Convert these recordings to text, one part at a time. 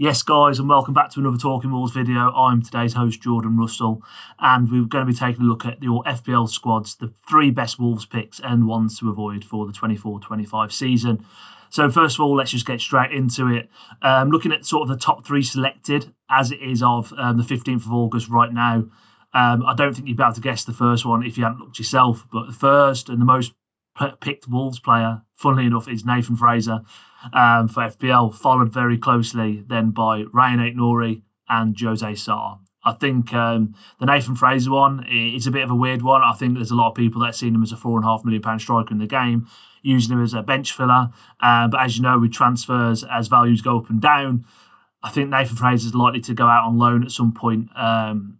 Yes, guys, and welcome back to another Talking Wolves video. I'm today's host, Jordan Russell, and we're going to be taking a look at your FPL squads, the three best Wolves picks and ones to avoid for the 24 25 season. So, first of all, let's just get straight into it. Um, looking at sort of the top three selected as it is of um, the 15th of August right now. Um, I don't think you'd be able to guess the first one if you hadn't looked yourself, but the first and the most picked Wolves player, funnily enough, is Nathan Fraser um, for FPL, followed very closely then by Rayan Aït-Nouri and Jose Sá. I think um, the Nathan Fraser one is a bit of a weird one. I think there's a lot of people that seen him as a four and a half million pound striker in the game, using him as a bench filler. Um, but as you know, with transfers, as values go up and down, I think Nathan Fraser is likely to go out on loan at some point. Um,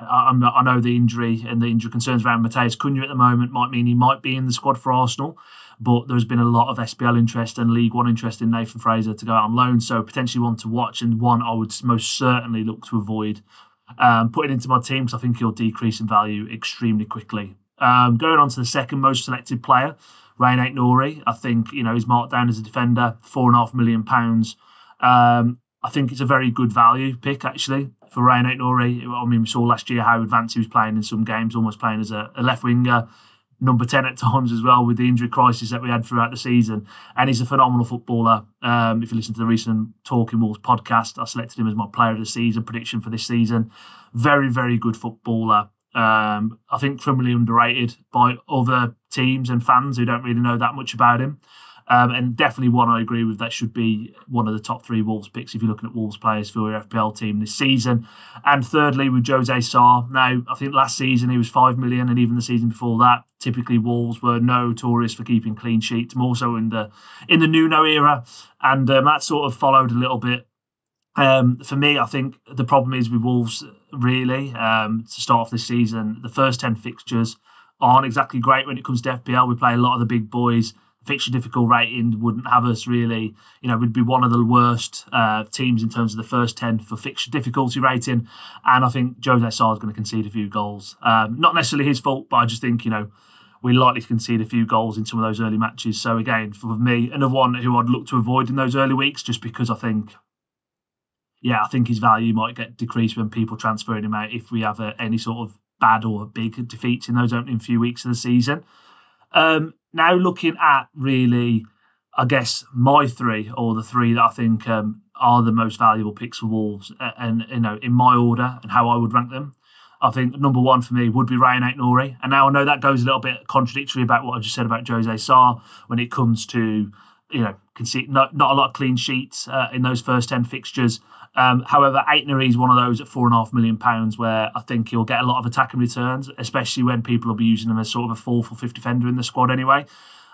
I, I, know the injury and the injury concerns around Matheus Cunha at the moment might mean he might be in the squad for Arsenal but there's been a lot of SPL interest and League One interest in Nathan Fraser to go out on loan. So potentially one to watch and one I would most certainly look to avoid um, putting into my team because I think he'll decrease in value extremely quickly. Um, going on to the second most selected player, Rayan Aït-Nouri. I think you know he's marked down as a defender, four and a half million pounds. Um, I think it's a very good value pick actually for Rayan Aït-Nouri. I mean, we saw last year how advanced he was playing in some games, almost playing as a, a left winger number 10 at times as well with the injury crisis that we had throughout the season. And he's a phenomenal footballer. Um, if you listen to the recent Talking Wolves podcast, I selected him as my player of the season prediction for this season. Very, very good footballer. Um, I think criminally underrated by other teams and fans who don't really know that much about him. Um, and definitely one I agree with that should be one of the top three Wolves picks if you're looking at Wolves players for your FPL team this season. And thirdly, with Jose Sá. Now, I think last season he was five million, and even the season before that, typically Wolves were notorious for keeping clean sheets, more so in the in the Nuno era, and um, that sort of followed a little bit. Um, for me, I think the problem is with Wolves really um, to start off this season. The first ten fixtures aren't exactly great when it comes to FPL. We play a lot of the big boys fixture difficult rating wouldn't have us really, you know, we'd be one of the worst uh, teams in terms of the first 10 for fixture difficulty rating. And I think Jose Sá is going to concede a few goals. Um, not necessarily his fault, but I just think, you know, we're likely to concede a few goals in some of those early matches. So again, for me, another one who I'd look to avoid in those early weeks, just because I think, yeah, I think his value might get decreased when people transferring him out if we have a, any sort of bad or big defeats in those opening few weeks of the season. Um, now looking at really, I guess my three or the three that I think um, are the most valuable picks for Wolves, and you know in my order and how I would rank them. I think number one for me would be Rayan Aït-Nouri. And now I know that goes a little bit contradictory about what I just said about Jose Sá when it comes to, you know, concede, not, not a lot of clean sheets uh, in those first 10 fixtures. Um, however, Aït-Nouri is one of those at four and a half million pounds where I think he'll get a lot of attacking returns, especially when people will be using him as sort of a fourth or fifth defender in the squad anyway.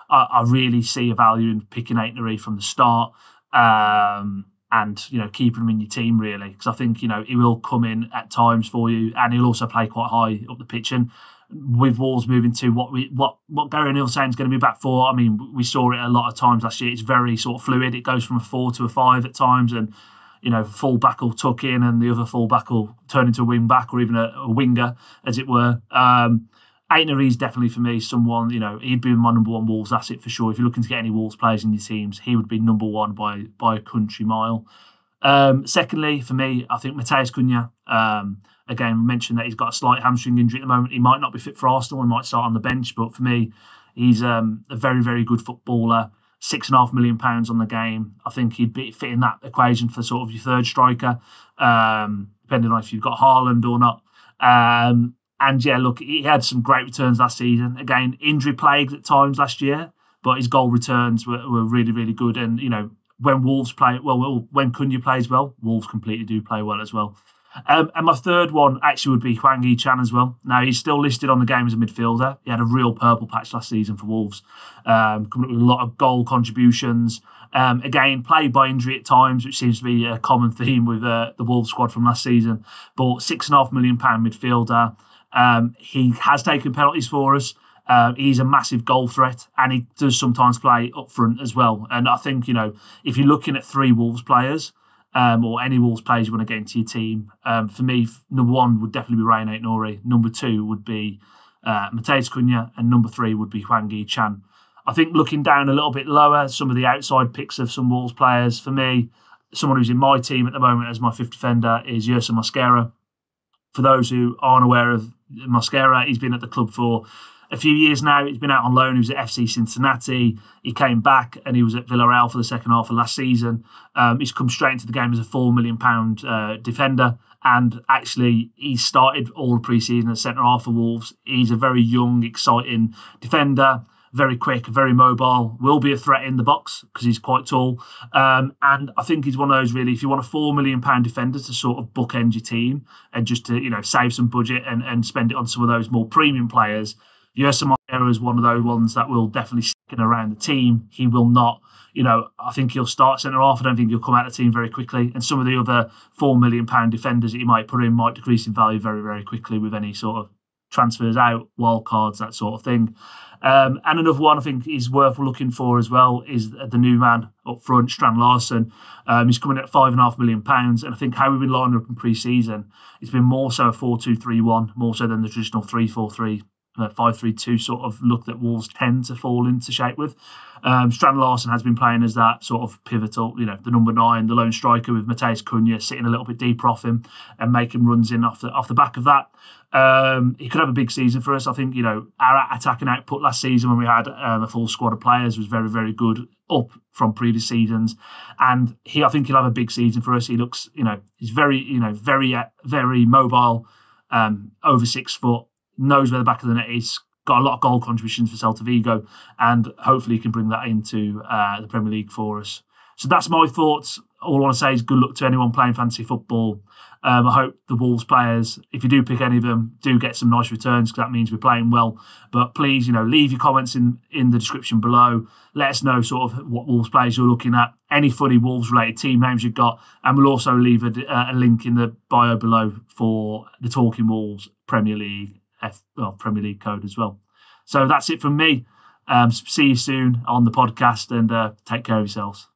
I, I really see a value in picking Aït-Nouri from the start. Um, and you know keeping him in your team really because I think you know he will come in at times four you and he'll also play quite high up the pitch and with Wolves moving to what we what what Gary O'Neil saying is going to be back for I mean we saw it a lot of times last year. It's very sort of fluid. It goes from a four to a five at times and you know, full back will tuck in and the other full back will turn into a wing back or even a, a winger, as it were. Um, Aït-Nouri is definitely for me someone, you know, he'd be my number one Wolves asset for sure. If you're looking to get any Wolves players in your teams, he would be number one by by a country mile. Um, secondly, for me, I think Matheus Cunha, um, again, mentioned that he's got a slight hamstring injury at the moment. He might not be fit for Arsenal, he might start on the bench, but for me, he's um, a very, very good footballer six and a half million pounds on the game. I think he'd be fitting that equation for sort of your third striker, um, depending on if you've got Haaland or not. Um, and yeah, look, he had some great returns last season. Again, injury plagued at times last year, but his goal returns were, were really, really good. And you know, when Wolves play well, when Cunha plays well, Wolves completely do play well as well. Um, and my third one actually would be Hwang Hee-chan as well. Now, he's still listed on the game as a midfielder. He had a real purple patch last season for Wolves, um, coming up with a lot of goal contributions. Um, again, played by injury at times, which seems to be a common theme with uh, the Wolves squad from last season. But six and a half million pound midfielder. Um, he has taken penalties for us. Uh, he's a massive goal threat, and he does sometimes play up front as well. And I think you know if you're looking at three Wolves players, um, or any Wolves players you want to get into your team. Um, for me, number one would definitely be Rayan Aït-Nouri. Number two would be uh, Matheus Cunha, and number three would be Hwang Hee-chan. I think looking down a little bit lower, some of the outside picks of some Wolves players, for me, someone who's in my team at the moment as my fifth defender is Yerson Mosquera. For those who aren't aware of Mosquera, he's been at the club for a few years now. He's been out on loan. He was at FC Cincinnati. He came back and he was at Villarreal for the second half of last season. Um, he's come straight into the game as a four million pound uh, defender, and actually he started all the preseason at centre half for Wolves. He's a very young, exciting defender. Very quick, very mobile, will be a threat in the box because he's quite tall. Um, and I think he's one of those really, if you want a four million pound defender to sort of bookend your team and just to, you know, save some budget and, and spend it on some of those more premium players, Mosquera is one of those ones that will definitely stick around the team. He will not, you know, I think he'll start centre half. I don't think he'll come out of the team very quickly. And some of the other four million pound defenders that you might put in might decrease in value very, very quickly with any sort of transfers out, wild cards, that sort of thing. Um, and another one I think is worth looking for as well is the new man up front, Strand Larsen. Um, he's coming at five and a half million pounds, and I think how we've been lining up in pre-season, it's been more so a four-two-three-one, more so than the traditional three-four-three uh, five three two sort of look that Wolves tend to fall into shape with. Um, Strand Larsen has been playing as that sort of pivotal, you know, the number nine, the lone striker with Matheus Cunha sitting a little bit deeper off him and making runs in off the off the back of that. Um, he could have a big season for us. I think you know our attacking output last season when we had um, a full squad of players was very very good up from previous seasons, and he I think he'll have a big season for us. He looks you know he's very you know very uh, very mobile, um, over six foot knows where the back of the net is, got a lot of goal contributions for Celta Vigo, and hopefully can bring that into uh, the Premier League for us. So that's my thoughts. All I want to say is good luck to anyone playing fantasy football. Um, I hope the Wolves players, if you do pick any of them, do get some nice returns because that means we're playing well. But please, you know, leave your comments in in the description below. Let us know sort of what Wolves players you're looking at, any funny Wolves related team names you've got, and we'll also leave a, a link in the bio below for the Talking Wolves Premier League F, well, Premier League code as well. So that's it from me. Um, see you soon on the podcast and uh, take care of yourselves.